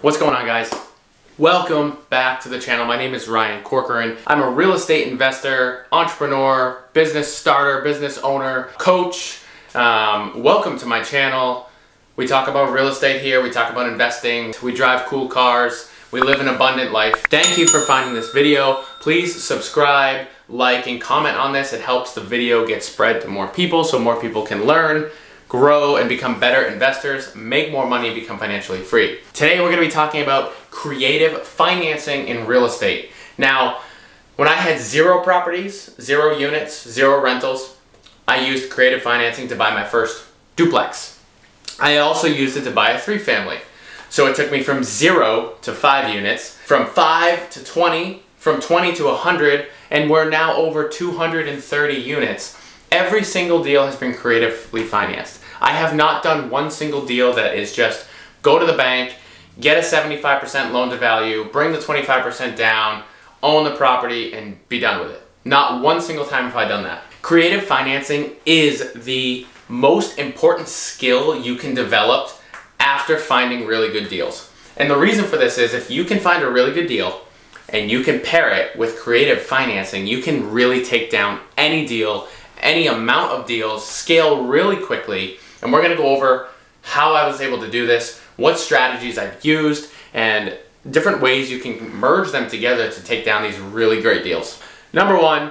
What's going on guys? Welcome back to the channel. My name is Ryan Corcoran. I'm a real estate investor, entrepreneur, business starter, business owner, coach. Um, welcome to my channel. We talk about real estate here. We talk about investing. We drive cool cars. We live an abundant life. Thank you for finding this video. Please subscribe, like, and comment on this. It helps the video get spread to more people so more people can learn grow and become better investors, make more money, become financially free. Today we're gonna to be talking about creative financing in real estate. Now, when I had zero properties, zero units, zero rentals, I used creative financing to buy my first duplex. I also used it to buy a three family. So it took me from zero to five units, from five to 20, from 20 to 100, and we're now over 230 units. Every single deal has been creatively financed. I have not done one single deal that is just go to the bank, get a 75% loan to value, bring the 25% down, own the property, and be done with it. Not one single time have I done that. Creative financing is the most important skill you can develop after finding really good deals. And the reason for this is if you can find a really good deal and you can pair it with creative financing, you can really take down any deal any amount of deals, scale really quickly, and we're gonna go over how I was able to do this, what strategies I've used, and different ways you can merge them together to take down these really great deals. Number one,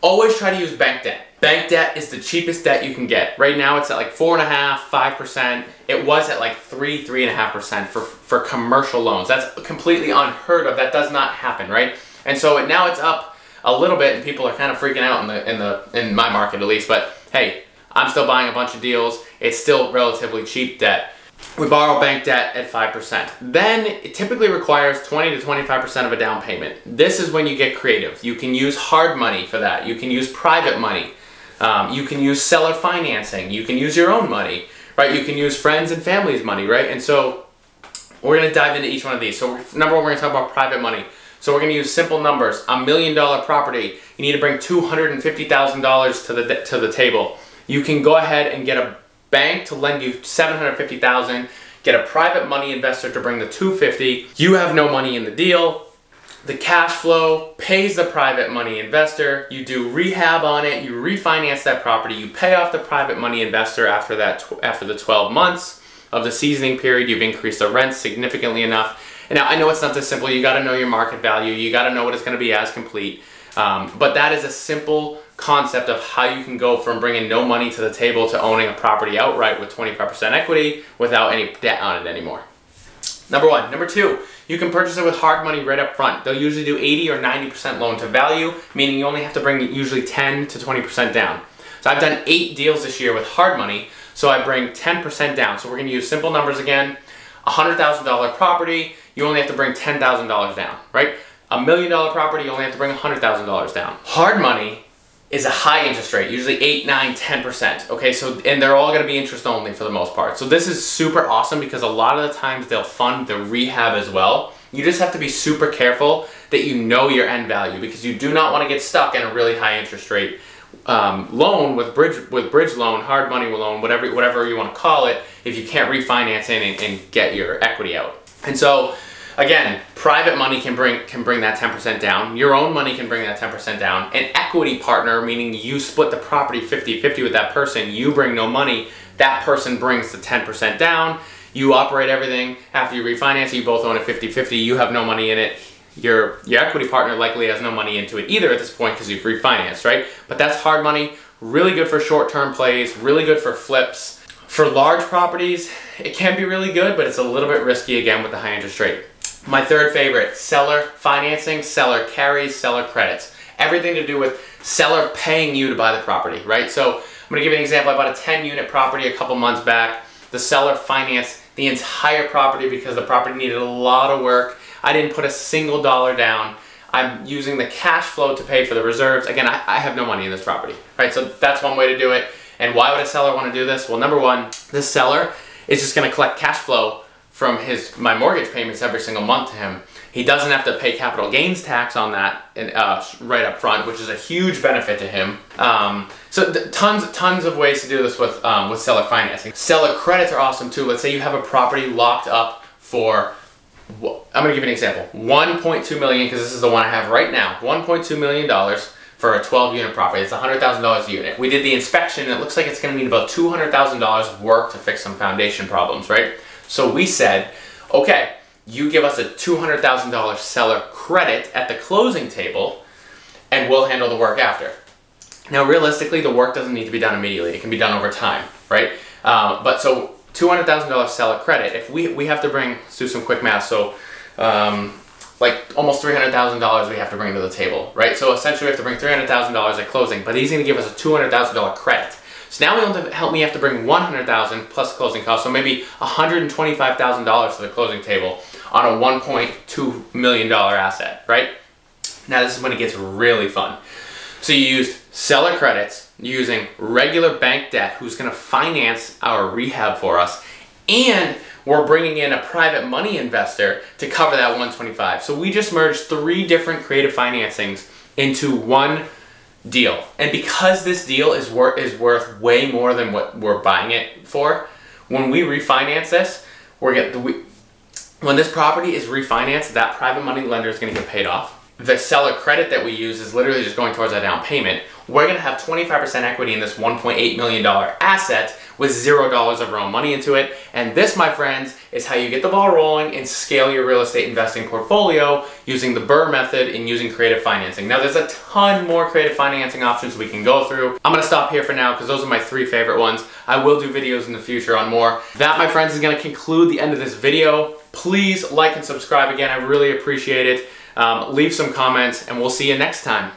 always try to use bank debt. Bank debt is the cheapest debt you can get. Right now it's at like four and a half, five percent. It was at like three, three and a half percent for, for commercial loans. That's completely unheard of. That does not happen, right? And so now it's up a little bit, and people are kind of freaking out in the in the in my market at least. But hey, I'm still buying a bunch of deals. It's still relatively cheap debt. We borrow bank debt at 5%. Then it typically requires 20 to 25% of a down payment. This is when you get creative. You can use hard money for that. You can use private money. Um, you can use seller financing. You can use your own money, right? You can use friends and family's money, right? And so we're gonna dive into each one of these. So number one, we're gonna talk about private money. So we're going to use simple numbers. A million dollar property, you need to bring $250,000 to the, to the table. You can go ahead and get a bank to lend you 750,000, get a private money investor to bring the 250. You have no money in the deal. The cash flow pays the private money investor. You do rehab on it, you refinance that property, you pay off the private money investor after that after the 12 months of the seasoning period. You've increased the rent significantly enough now I know it's not this simple. You got to know your market value. You got to know what it's to be as complete. Um, but that is a simple concept of how you can go from bringing no money to the table to owning a property outright with 25% equity without any debt on it anymore. Number one. Number two, you can purchase it with hard money right up front. They'll usually do 80 or 90% loan to value, meaning you only have to bring usually 10 to 20% down. So I've done eight deals this year with hard money, so I bring 10% down. So we're gonna use simple numbers again. $100,000 property, you only have to bring $10,000 down, right? A million dollar property, you only have to bring $100,000 down. Hard money is a high interest rate, usually 8, 9, 10%. Okay, so, and they're all gonna be interest only for the most part. So this is super awesome because a lot of the times they'll fund the rehab as well. You just have to be super careful that you know your end value because you do not wanna get stuck in a really high interest rate um, loan with bridge with bridge loan, hard money loan, whatever whatever you want to call it, if you can't refinance in and, and get your equity out. And so again, private money can bring can bring that 10% down. Your own money can bring that 10% down. An equity partner, meaning you split the property 50-50 with that person, you bring no money, that person brings the 10% down. You operate everything. After you refinance, you both own it 50-50. You have no money in it your your equity partner likely has no money into it either at this point because you've refinanced, right? But that's hard money, really good for short-term plays, really good for flips. For large properties, it can be really good, but it's a little bit risky again with the high interest rate. My third favorite, seller financing, seller carries, seller credits. Everything to do with seller paying you to buy the property, right? So I'm gonna give you an example. I bought a 10 unit property a couple months back. The seller financed the entire property because the property needed a lot of work I didn't put a single dollar down. I'm using the cash flow to pay for the reserves. Again, I, I have no money in this property, right? So that's one way to do it. And why would a seller want to do this? Well, number one, this seller is just going to collect cash flow from his my mortgage payments every single month to him. He doesn't have to pay capital gains tax on that uh, right up front, which is a huge benefit to him. Um, so tons, tons of ways to do this with um, with seller financing. Seller credits are awesome too. Let's say you have a property locked up for I'm gonna give you an example. 1.2 million, because this is the one I have right now. 1.2 million dollars for a 12 unit property. It's $100,000 a unit. We did the inspection it looks like it's gonna need about $200,000 of work to fix some foundation problems, right? So we said, okay, you give us a $200,000 seller credit at the closing table and we'll handle the work after. Now, realistically, the work doesn't need to be done immediately. It can be done over time, right? Um, but so $200,000 seller credit, if we, we have to bring, let's do some quick math. So um, like almost $300,000 we have to bring to the table, right? So essentially we have to bring $300,000 at closing, but he's gonna give us a $200,000 credit. So now we to help me have to bring 100,000 plus closing costs, so maybe $125,000 to the closing table on a $1.2 million asset, right? Now this is when it gets really fun. So you used seller credits using regular bank debt who's gonna finance our rehab for us and we're bringing in a private money investor to cover that 125. So we just merged three different creative financings into one deal. And because this deal is worth is worth way more than what we're buying it for, when we refinance this, we're get we, when this property is refinanced, that private money lender is going to get paid off. The seller credit that we use is literally just going towards a down payment. We're to have 25% equity in this $1.8 million asset with zero dollars of our own money into it. And this, my friends, is how you get the ball rolling and scale your real estate investing portfolio using the BRRRR method and using creative financing. Now, there's a ton more creative financing options we can go through. I'm gonna stop here for now because those are my three favorite ones. I will do videos in the future on more. That, my friends, is gonna conclude the end of this video. Please like and subscribe again. I really appreciate it. Um, leave some comments and we'll see you next time.